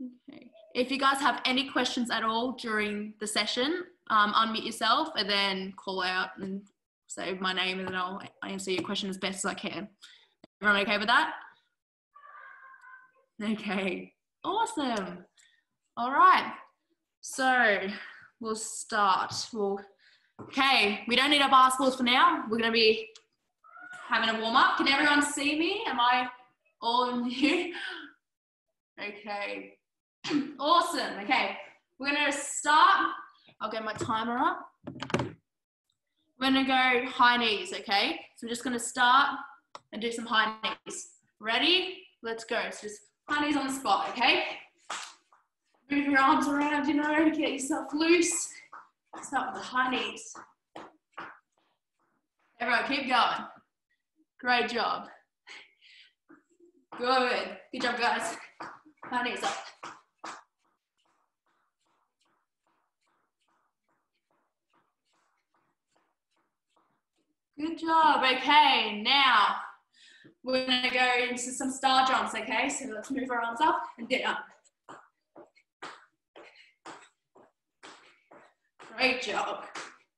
Okay. If you guys have any questions at all during the session, um, unmute yourself and then call out and say my name and then I'll answer your question as best as I can. Everyone okay with that? Okay, awesome. All right, so we'll start. We'll, okay, we don't need our basketballs for now. We're gonna be having a warm up. Can everyone see me? Am I all in here? Okay, awesome. Okay, we're gonna start. I'll get my timer up. We're gonna go high knees, okay? So we're just gonna start and do some high knees. Ready? Let's go. So just high knees on the spot, okay? Move your arms around, you know, get yourself loose. Start with the high knees. Everyone, keep going. Great job. Good. Good job, guys. High knees up. Good job. Okay, now we're going to go into some star jumps, okay? So let's move our arms up and down. Great job.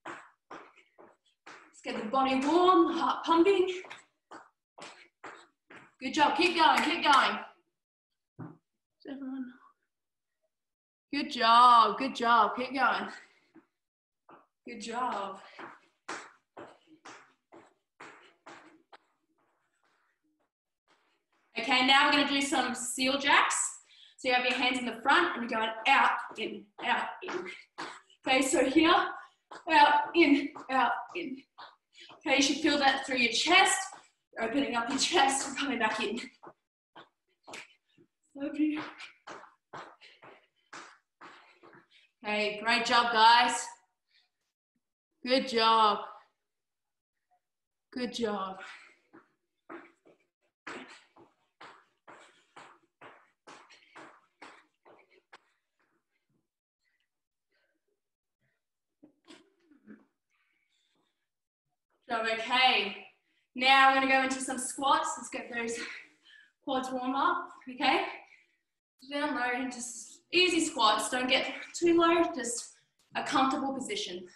Let's get the body warm, heart pumping. Good job. Keep going, keep going. Good job, good job. Keep going. Good job. Okay, now we're gonna do some seal jacks. So you have your hands in the front and you're going out, in, out, in. Okay, so here, out, in, out, in. Okay, you should feel that through your chest, opening up your chest and coming back in. Okay, great job, guys. Good job. Good job. Okay. Now we're gonna go into some squats. Let's get those quads warm up, okay? Down low and just easy squats. Don't get too low, just a comfortable position.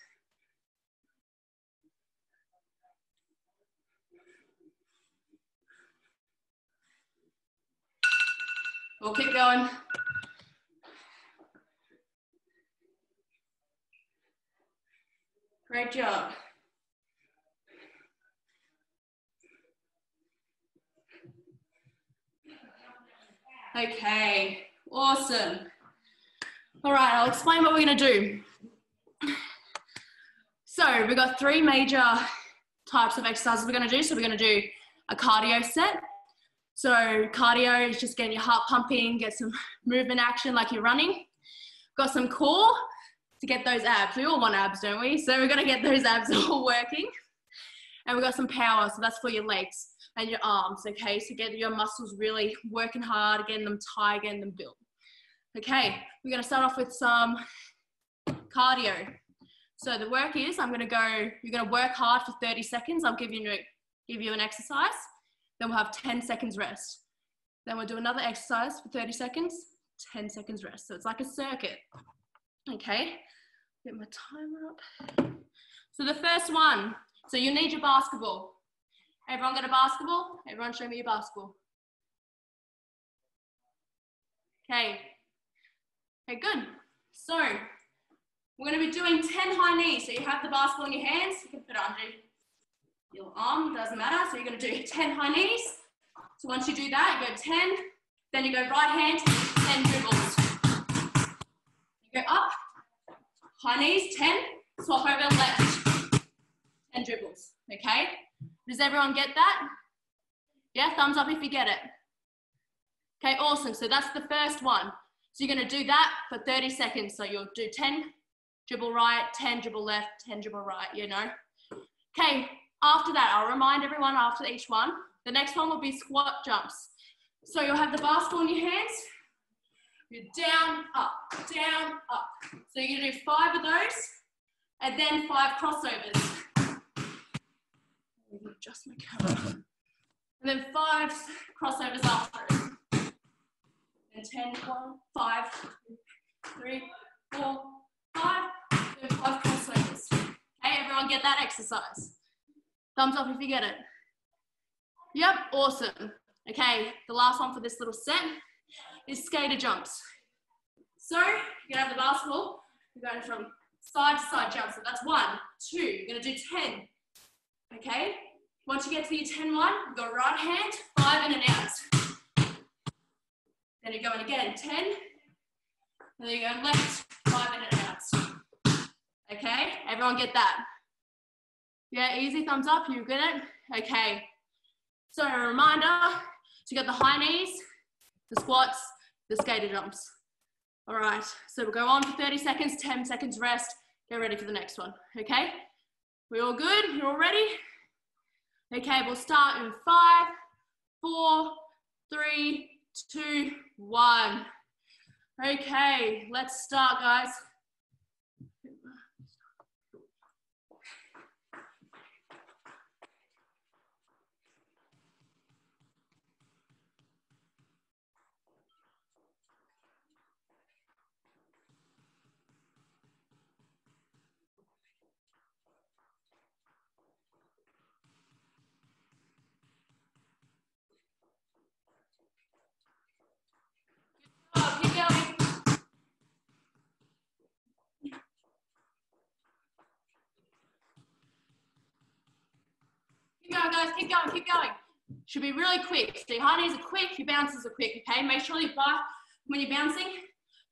We'll keep going. Great job. Okay, awesome. All right, I'll explain what we're gonna do. So we've got three major types of exercises we're gonna do. So we're gonna do a cardio set. So cardio is just getting your heart pumping, get some movement action like you're running. Got some core to get those abs. We all want abs, don't we? So we're gonna get those abs all working. And we've got some power, so that's for your legs and your arms, okay? So get your muscles really working hard, getting them tight, getting them built. Okay, we're gonna start off with some cardio. So the work is, I'm gonna go, you're gonna work hard for 30 seconds. I'll give you, give you an exercise. Then we'll have 10 seconds rest. Then we'll do another exercise for 30 seconds, 10 seconds rest. So it's like a circuit. Okay, get my timer up. So the first one, so you need your basketball. Everyone got a basketball? Everyone show me your basketball. Okay. Okay, good. So we're going to be doing 10 high knees. So you have the basketball in your hands. You can put it under your arm, doesn't matter. So you're going to do 10 high knees. So once you do that, you go 10. Then you go right hand, 10 dribbles. You go up, high knees, 10. Swap over left, 10 dribbles. Okay? Does everyone get that? Yeah, thumbs up if you get it. Okay, awesome. So that's the first one. So you're going to do that for 30 seconds. So you'll do 10 dribble right, 10 dribble left, 10 dribble right, you know. Okay, after that, I'll remind everyone after each one. The next one will be squat jumps. So you'll have the basketball in your hands. You're down, up, down, up. So you're to do five of those and then five crossovers adjust my camera. And then five crossovers after. and 10, one, five, three, four, five, five crossovers. Okay, everyone get that exercise? Thumbs up if you get it. Yep, awesome. Okay, the last one for this little set is skater jumps. So you're gonna have the basketball, you're going from side to side jumps. So that's one, two, you're gonna do 10. Okay, once you get to your 10 one, you go right hand, five in and out. Then you're going again, 10. And then you're going left, five in and out. Okay, everyone get that? Yeah, easy, thumbs up, you get it? Okay, so a reminder to get the high knees, the squats, the skater jumps. All right, so we'll go on for 30 seconds, 10 seconds rest, get ready for the next one, okay? We all good? You all ready? Okay, we'll start in five, four, three, two, one. Okay, let's start, guys. Guys, keep going, keep going. Should be really quick. So your high knees are quick, your bounces are quick, okay? Make sure you bar when you're bouncing,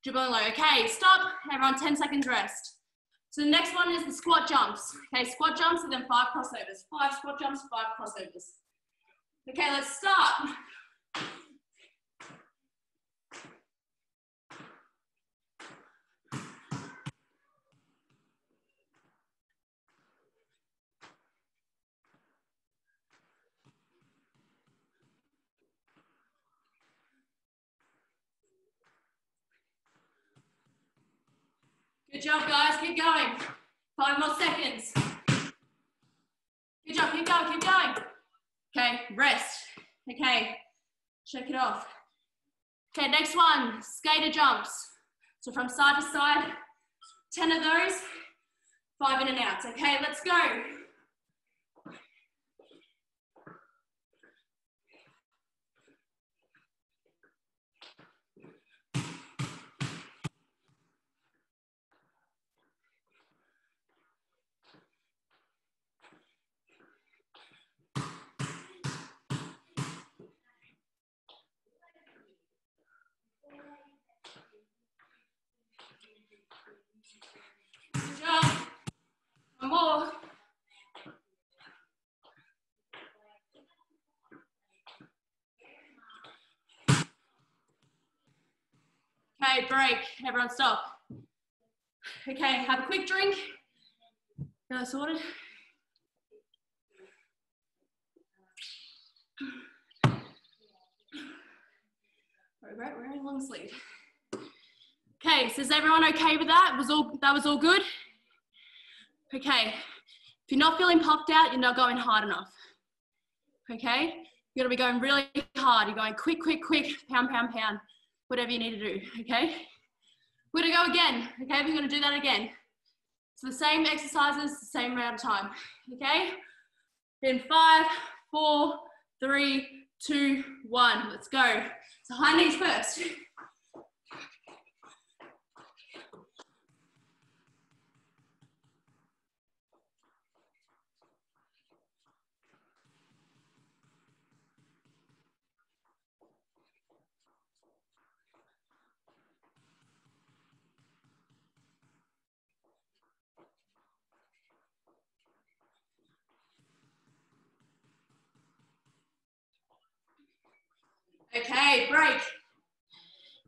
dribbling low. Okay, stop, everyone, 10 seconds rest. So the next one is the squat jumps. Okay, squat jumps and then five crossovers. Five squat jumps, five crossovers. Okay, let's start. Job, guys. Keep going. Five more seconds. Good job. Keep going. Keep going. Okay, rest. Okay, shake it off. Okay, next one, skater jumps. So from side to side, 10 of those, five in and out. Okay, let's go. more. Okay, break. Everyone stop. Okay, have a quick drink. Got that sorted? Right, wearing long sleeve. Okay, so is everyone okay with that? Was all that was all good? Okay, if you're not feeling puffed out, you're not going hard enough. Okay, you're gonna be going really hard. You're going quick, quick, quick, pound, pound, pound, whatever you need to do, okay? We're gonna go again, okay? We're gonna do that again. So the same exercises, the same amount of time, okay? In five, four, three, two, one. Let's go. So high knees first. Okay, break.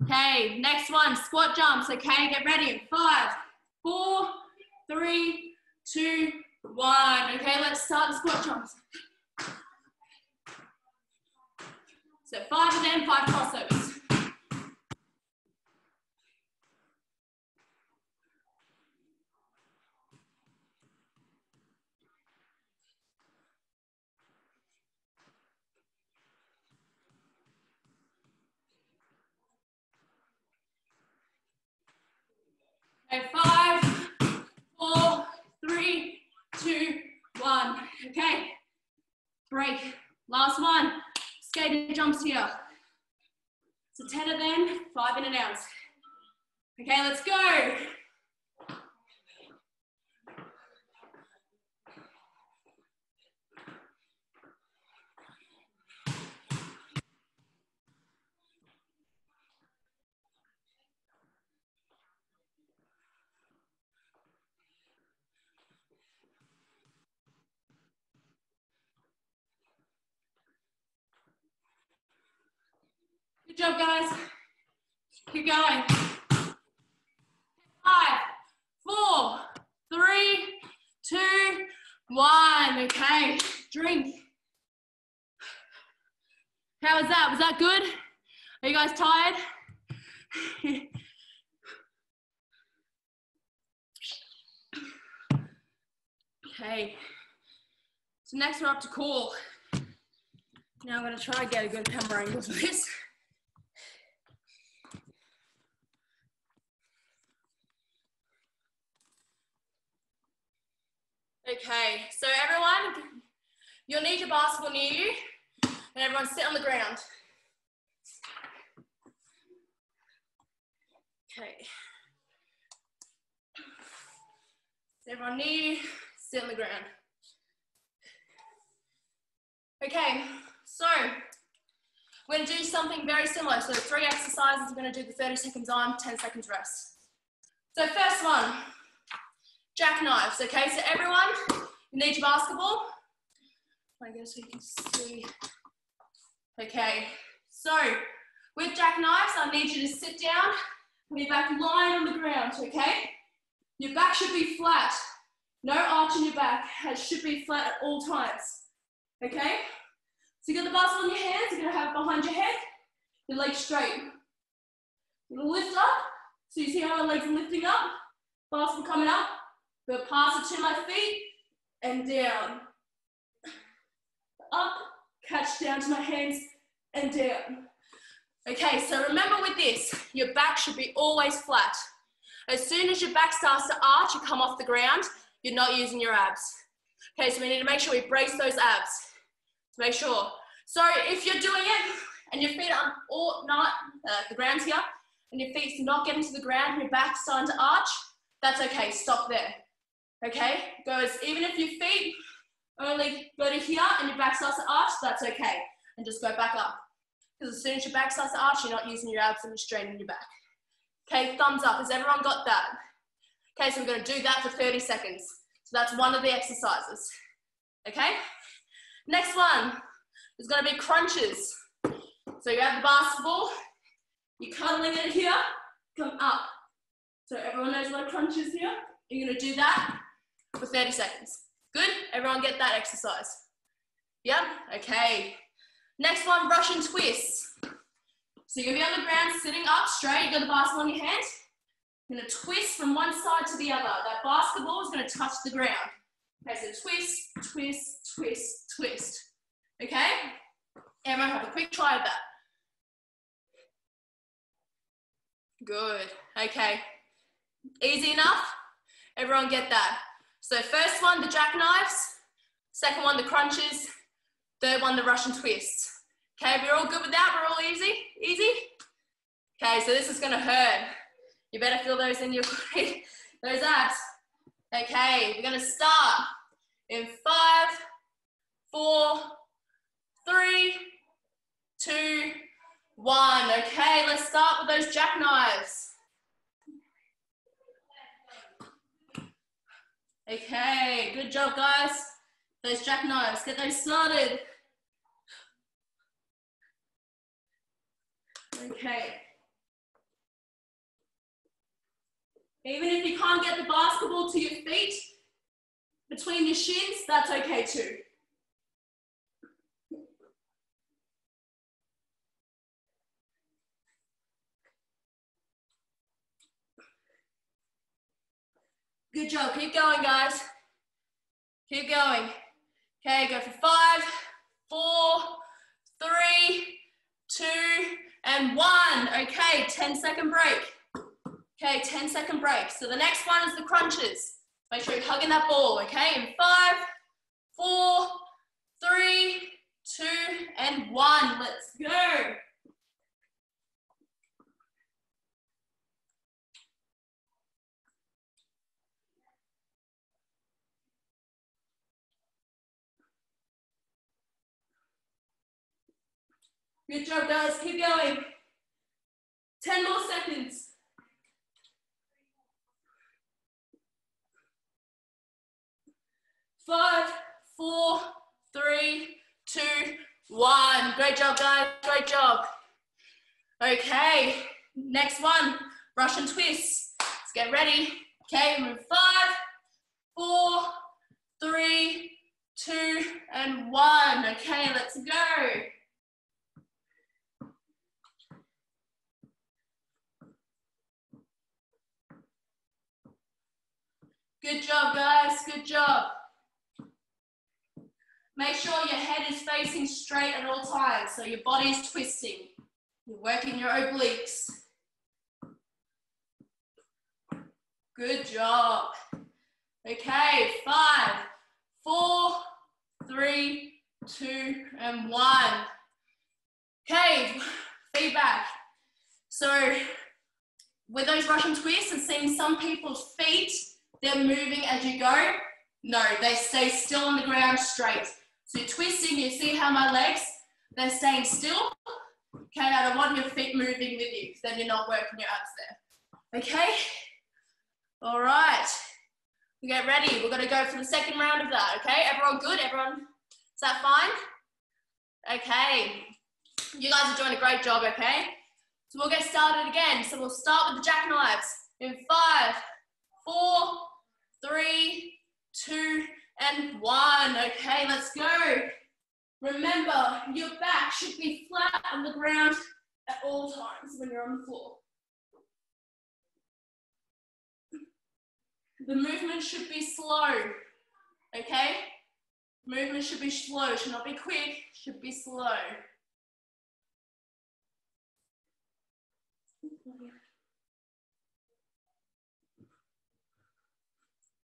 Okay, next one, squat jumps. Okay, get ready. Five, four, three, two, one. Okay, let's start the squat jumps. So five of them, five crossovers. Okay, five, four, three, two, one. Okay, break. Last one, Skater jumps here. It's a 10 of them, five in and out. Okay, let's go. Job, guys. Keep going. Five, four, three, two, one. Okay, drink. How was that? Was that good? Are you guys tired? okay. So next we're up to core. Now I'm gonna try and get a good camera angle for this. Okay, so everyone, you'll need your basketball near you, and everyone sit on the ground. Okay. So everyone near you, sit on the ground. Okay, so we're gonna do something very similar. So three exercises, we're gonna do the 30 seconds on, 10 seconds rest. So first one, jackknives, okay? So everyone, you need your basketball. I guess we can see. Okay, so with jackknives, I need you to sit down with your back lying on the ground, okay? Your back should be flat. No arch in your back. It should be flat at all times, okay? So you got the basketball in your hands, you're gonna have it behind your head, your legs straight. You're gonna lift up, so you see how my legs are lifting up, basketball coming up, Pass it to my feet and down. Up, catch down to my hands and down. Okay, so remember with this, your back should be always flat. As soon as your back starts to arch, you come off the ground, you're not using your abs. Okay, so we need to make sure we brace those abs. To make sure. So if you're doing it and your feet are all not, uh, the ground's here, and your feet's not getting to the ground, and your back's starting to arch, that's okay, stop there. Okay, goes, even if your feet only go to here and your back starts to arch, that's okay. And just go back up. Because as soon as your back starts to arch, you're not using your abs and you're straining your back. Okay, thumbs up. Has everyone got that? Okay, so we're going to do that for 30 seconds. So that's one of the exercises. Okay? Next one is going to be crunches. So you have the basketball, you're cuddling it here, come up. So everyone knows what a crunch is here? You're going to do that for 30 seconds. Good? Everyone get that exercise? Yep? Okay. Next one, Russian twists. So you're gonna be on the ground, sitting up straight, got the basketball in your hand. You're gonna twist from one side to the other. That basketball is gonna touch the ground. Okay, so twist, twist, twist, twist. Okay? Everyone have a quick try of that. Good, okay. Easy enough? Everyone get that? So first one, the jackknives. Second one, the crunches. Third one, the Russian twists. Okay, we're all good with that? We're all easy? Easy? Okay, so this is gonna hurt. You better feel those in your, those abs. Okay, we're gonna start in five, four, three, two, one. Okay, let's start with those jackknives. Okay, good job, guys. Those jackknives, get those started. Okay. Even if you can't get the basketball to your feet, between your shins, that's okay too. Good job. Keep going, guys. Keep going. Okay, go for five, four, three, two, and one. Okay, 10 second break. Okay, 10 second break. So the next one is the crunches. Make sure you're hugging that ball, okay? In five, four, three, two, and one. Let's go. Good job, guys. Keep going. 10 more seconds. Five, four, three, two, one. Great job, guys. Great job. Okay, next one, Russian twist. Let's get ready. Okay, move five, four, three, two, and one. Okay, let's go. Good job, guys. Good job. Make sure your head is facing straight at all times, so your body is twisting. You're working your obliques. Good job. Okay, five, four, three, two, and one. Okay, feedback. So with those Russian twists and seeing some people's feet, they're moving as you go. No, they stay still on the ground straight. So twisting, you see how my legs, they're staying still. Okay, I don't want your feet moving with you, then you're not working your abs there. Okay? All right. We get ready. We're gonna go for the second round of that, okay? Everyone good? Everyone, is that fine? Okay. You guys are doing a great job, okay? So we'll get started again. So we'll start with the jackknives in five, four, three, two, and one. Okay, let's go. Remember, your back should be flat on the ground at all times when you're on the floor. The movement should be slow, okay? Movement should be slow, should not be quick, should be slow.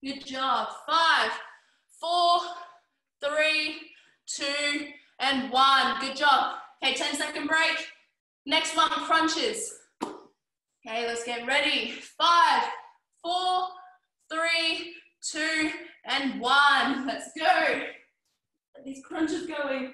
Good job. Five, four, three, two, and one. Good job. Okay, 10 second break. Next one, crunches. Okay, let's get ready. Five, four, three, two, and one. Let's go. Get these crunches going.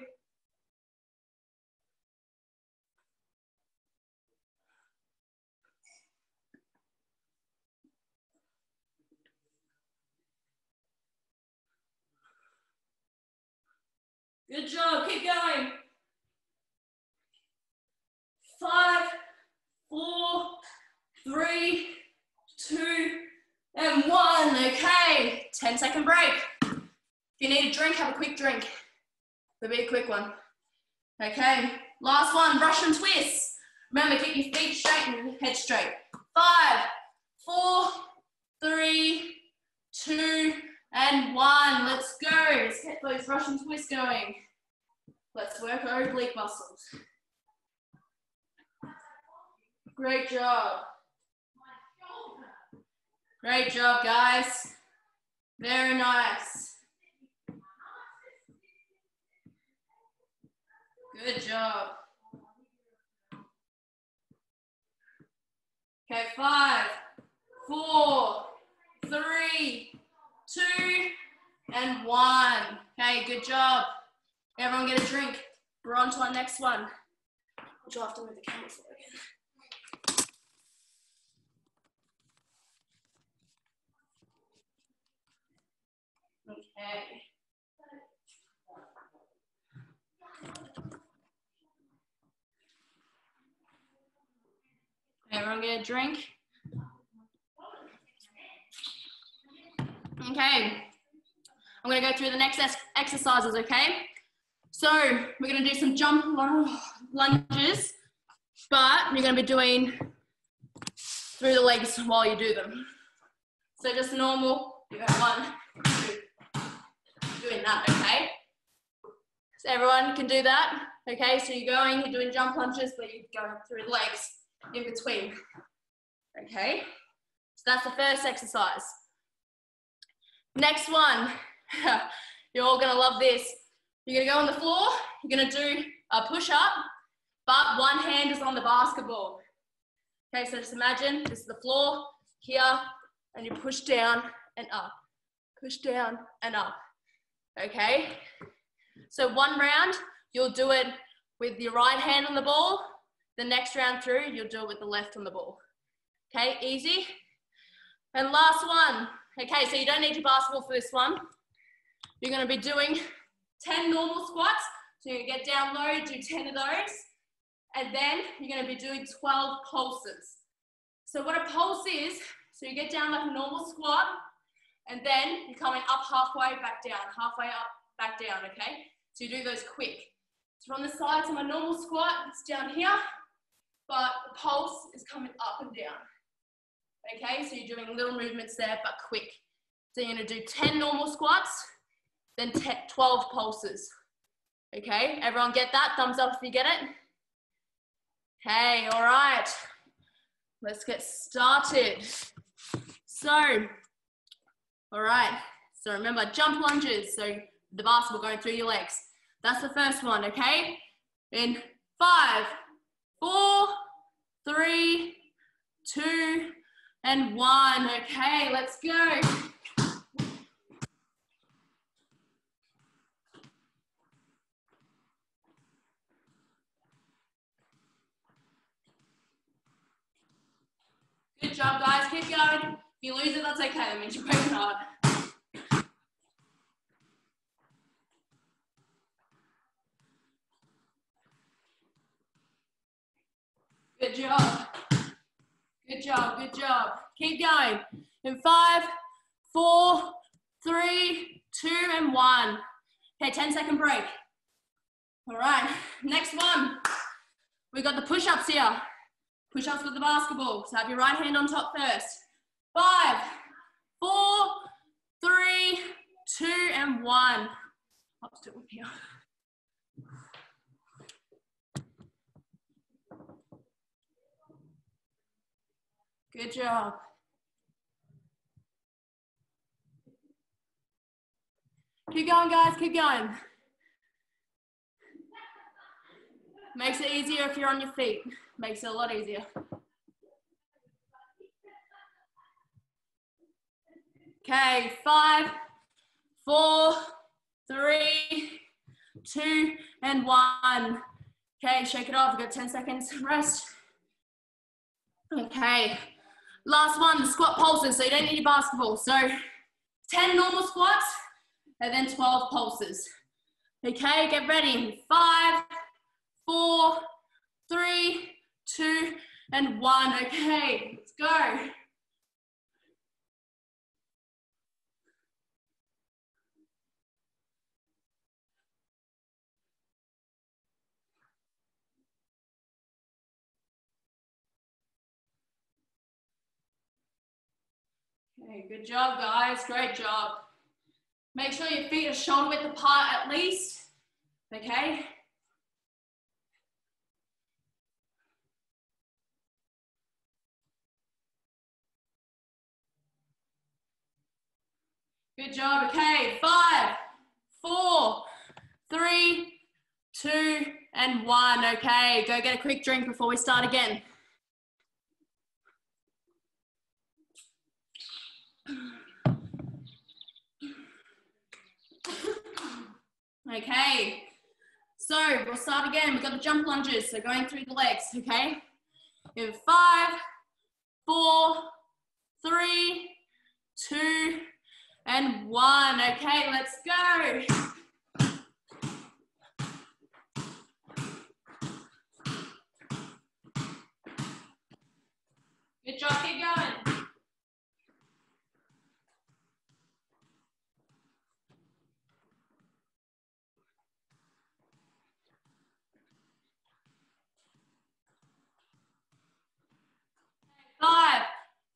Good job, keep going. Five, four, three, two, and one. Okay, 10 second break. If you need a drink, have a quick drink. It'll be a quick one. Okay, last one, Russian twist. Remember, keep your feet straight and head straight. Five, four, three, two, and one. Let's go. Let's get those Russian twists going. Let's work our oblique muscles. Great job. Great job, guys. Very nice. Good job. Okay, five, four, three, two, and one. Okay, good job. Everyone get a drink. We're on to our next one, which I'll have to move the camera for again. Okay. Everyone get a drink. Okay, I'm gonna go through the next exercises, okay? So we're gonna do some jump lunges, but you're gonna be doing through the legs while you do them. So just normal, you got one, two, doing that, okay? So everyone can do that, okay? So you're going, you're doing jump lunges, but you go through the legs in between, okay? So that's the first exercise. Next one, you're all gonna love this. You're gonna go on the floor, you're gonna do a push up, but one hand is on the basketball. Okay, so just imagine this is the floor here, and you push down and up, push down and up. Okay, so one round, you'll do it with your right hand on the ball. The next round through, you'll do it with the left on the ball. Okay, easy. And last one. Okay, so you don't need your basketball for this one. You're gonna be doing 10 normal squats. So you get down low, do 10 of those. And then you're gonna be doing 12 pulses. So what a pulse is, so you get down like a normal squat, and then you're coming up halfway, back down, halfway up, back down, okay? So you do those quick. So from the sides to my normal squat, it's down here, but the pulse is coming up and down. Okay, so you're doing little movements there, but quick. So you're gonna do 10 normal squats, then 12 pulses. Okay, everyone get that? Thumbs up if you get it. Okay, all right. Let's get started. So, all right. So remember, jump lunges. So the basketball going through your legs. That's the first one, okay? In five, four, three, two, and one. Okay, let's go. Good job, guys. Keep going. If you lose it, that's okay. That means you're working hard. Good job. Good job, good job. Keep going. In five, four, three, two, and one. Okay, 10 second break. All right, next one. We got the push-ups here. Push-ups with the basketball. So have your right hand on top first. Five, four, three, two, and one. Here. Good job. Keep going, guys, keep going. Makes it easier if you're on your feet. Makes it a lot easier. Okay, five, four, three, two, and one. Okay, shake it off. We've got 10 seconds rest. Okay, last one, the squat pulses. So you don't need your basketball. So 10 normal squats and then 12 pulses. Okay, get ready. Five, four, three, two, and one. Okay, let's go. Okay, good job, guys. Great job. Make sure your feet are shoulder width apart at least. Okay. Good job. Okay, five, four, three, two, and one. Okay, go get a quick drink before we start again. Okay, so we'll start again. We've got the jump lunges, so going through the legs, okay? In five, four, three, two, and one. Okay, let's go. Good job, keep going. Five,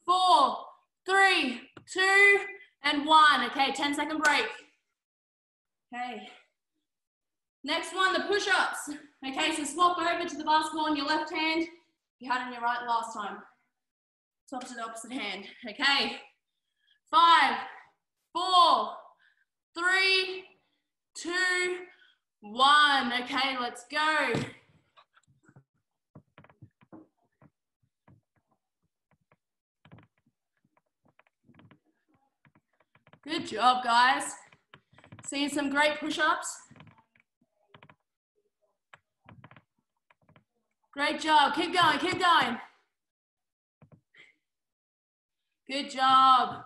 four, three, two, and one. Okay, 10 second break. Okay. Next one, the push-ups. Okay, so swap over to the basketball in your left hand. You had in your right last time. Swap to the opposite hand. Okay. Five, four, three, two, one. Okay, let's go. Good job, guys. Seeing some great push-ups. Great job. Keep going, keep going. Good job.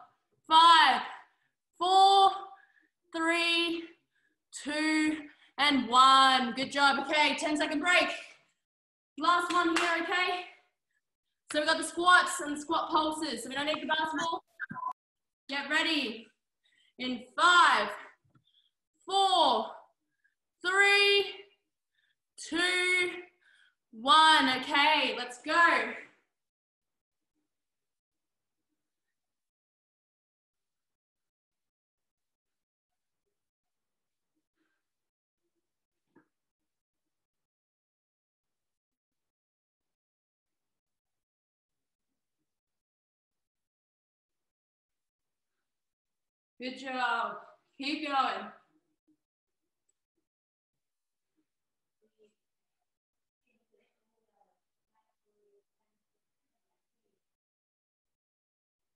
Five, four, three, two, and one. Good job. Okay, 10 second break. Last one here, okay? So we've got the squats and squat pulses. So we don't need the basketball. Get ready. In five, four, three, two, one. Okay, let's go. Good job. Keep going.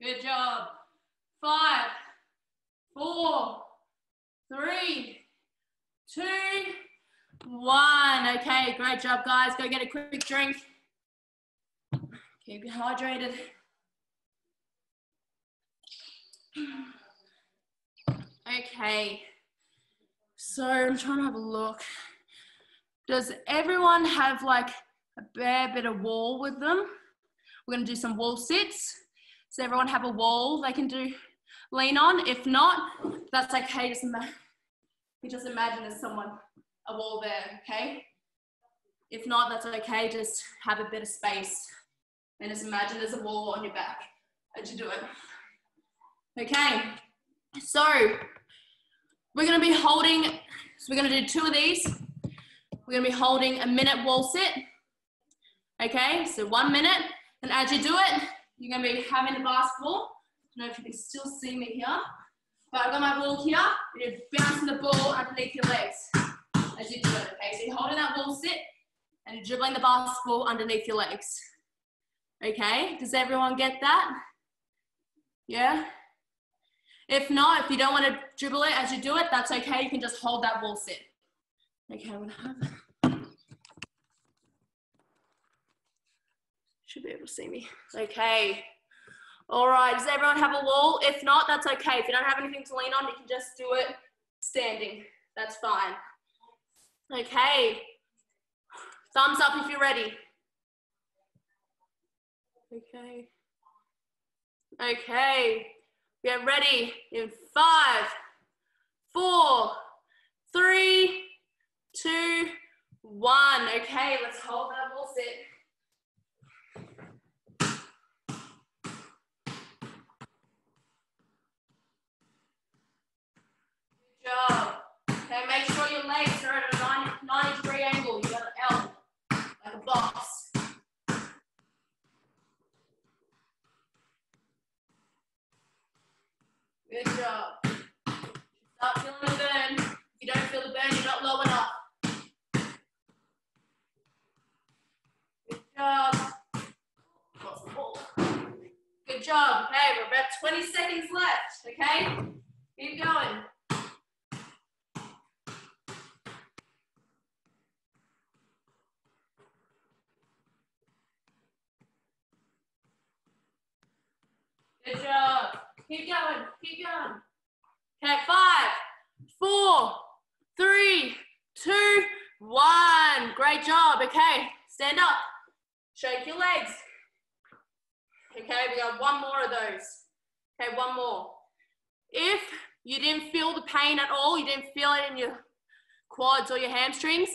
Good job. Five, four, three, two, one. Okay, great job, guys. Go get a quick drink. Keep hydrated. Okay, so I'm trying to have a look. Does everyone have like a bare bit of wall with them? We're gonna do some wall sits. Does everyone have a wall they can do lean on? If not, that's okay. Just, you just imagine there's someone, a wall there, okay? If not, that's okay. Just have a bit of space and just imagine there's a wall on your back as you do it. Okay, so we're gonna be holding, so we're gonna do two of these. We're gonna be holding a minute wall sit. Okay, so one minute, and as you do it, you're gonna be having the basketball. I don't know if you can still see me here, but I've got my ball here. You're bouncing the ball underneath your legs as you do it, okay? So you're holding that wall sit, and you're dribbling the basketball underneath your legs. Okay, does everyone get that? Yeah? If not, if you don't want to dribble it as you do it, that's okay. You can just hold that wall sit. Okay, I'm gonna have. Should be able to see me. Okay. All right, does everyone have a wall? If not, that's okay. If you don't have anything to lean on, you can just do it standing. That's fine. Okay. Thumbs up if you're ready. Okay. Okay. Get ready in five, four, three, two, one. Okay, let's hold that wall sit. Good job. Okay, make sure your legs are at a 90, 90 degree angle. You got an L, like a box. Good job. Start feeling the burn. If you don't feel the burn, you're not low enough. Good job. Good job. Okay, we're about 20 seconds left, okay? Keep going. Good job. Keep going, keep going. Okay, five, four, three, two, one. Great job. Okay, stand up. Shake your legs. Okay, we got one more of those. Okay, one more. If you didn't feel the pain at all, you didn't feel it in your quads or your hamstrings,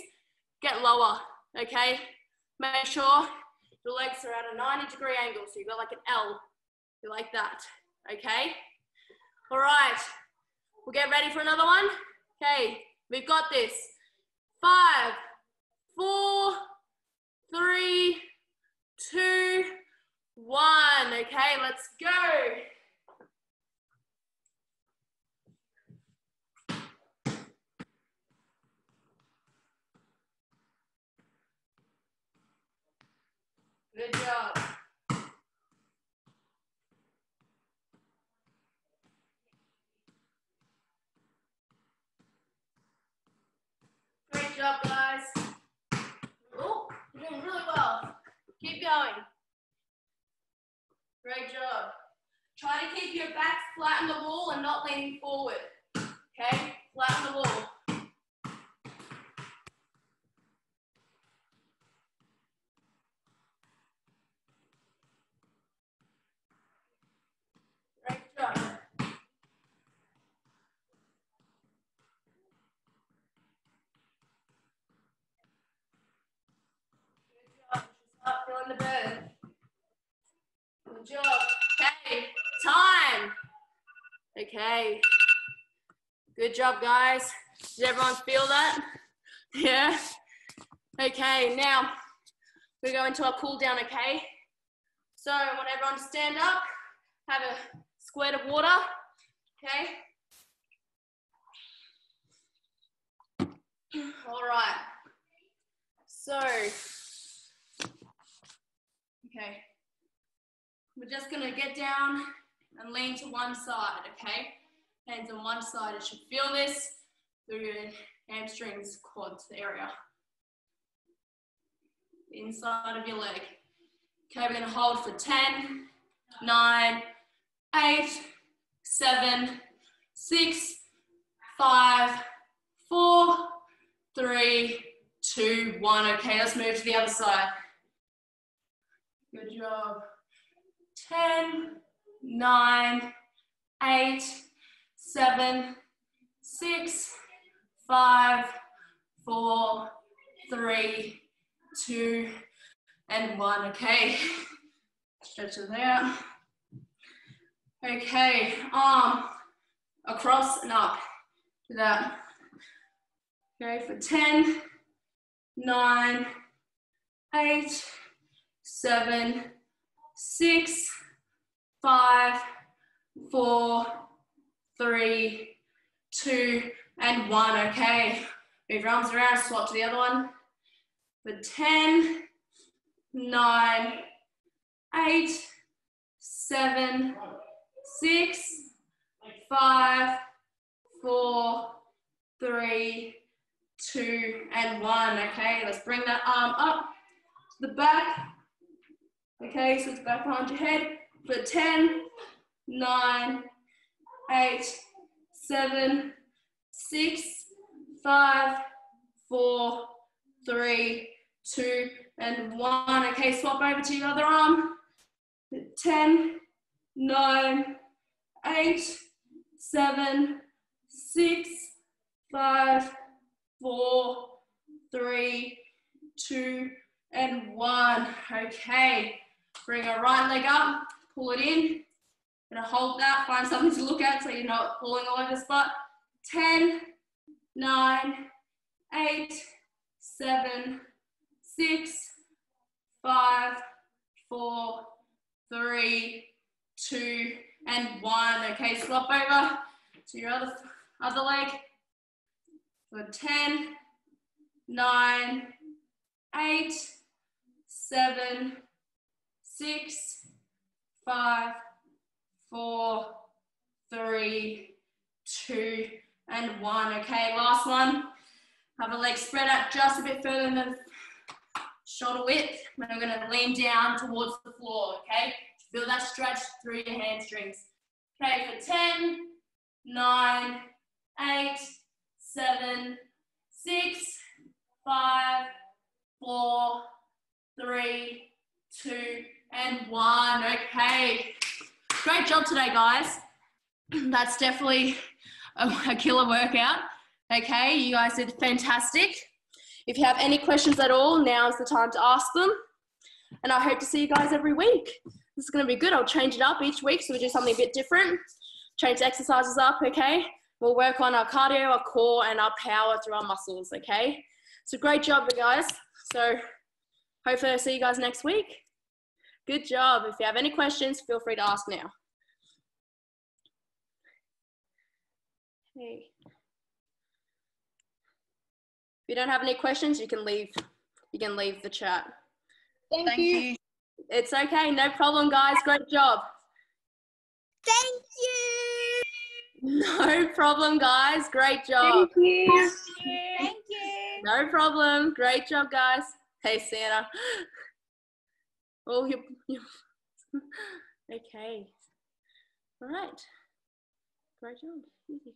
get lower, okay? Make sure your legs are at a 90 degree angle, so you've got like an L, you like that okay? All right, we'll get ready for another one. Okay, we've got this. Five, four, three, two, one. Okay, let's go. Good job. Great job, guys. Oh, you're doing really well. Keep going. Great job. Try to keep your back flat on the wall and not leaning forward. Okay, flat on the wall. Great job. Good job. Start feeling the burn. Good job. Okay, time. Okay. Good job, guys. Did everyone feel that? Yeah? Okay, now we go into our cool down, okay? So I want everyone to stand up, have a squirt of water, okay? All right. So, okay. We're just gonna get down and lean to one side, okay? Hands on one side. You should feel this through your hamstrings, quads area. Inside of your leg. Okay, we're gonna hold for 10, 9, 8, 7, 6, 5, 4, 3, 2, 1. Okay, let's move to the other side. Good job. 10, 9, 8, 7, 6, 5, 4, 3, 2, and 1. Okay, stretch it out. Okay, arm across and up. Do that. Okay, for 10, 9, 8, 7, 6, 5, 4, 3, 2, and 1. Okay, move your arms around, swap to the other one. For 10, 9, 8, 7, 6, 5, 4, 3, 2, and 1. Okay, let's bring that arm up to the back. Okay, so it's back behind your head for 10, 9, 8, 7, 6, 5, 4, 3, 2, and 1. Okay, swap over to your other arm. 10, 9, 8, 7, 6, 5, 4, 3, 2, and 1. Okay, bring our right leg up, pull it in. Gonna hold that, find something to look at so you're not falling all over the spot. 10, 9, 8, 7, 6, 5, 4, 3, 2, and 1. Okay, swap over to your other, other leg. For 10, 9, 8, 7, 6, 5, 4, 3, 2, and 1. Okay, last one. Have a leg spread out just a bit further than the shoulder width. And we're going to lean down towards the floor, okay? Feel that stretch through your hamstrings. Okay, for 10, 9, 8, 7, 6, 5, 4, 3, 2, and 1. Okay. Great job today, guys. That's definitely a, a killer workout. Okay, you guys did fantastic. If you have any questions at all, now is the time to ask them. And I hope to see you guys every week. This is going to be good. I'll change it up each week so we do something a bit different. Change the exercises up, okay? We'll work on our cardio, our core, and our power through our muscles, okay? So great job, guys. So hopefully I'll see you guys next week. Good job. If you have any questions, feel free to ask now. Hey. If you don't have any questions, you can leave. You can leave the chat. Thank, you. It's okay, no problem, guys. Great job. Thank you. No problem, guys. Great job. Thank you. Thank you. No problem. Great job, guys. Hey, Santa. Oh, you. okay. All right. Great job. Easy.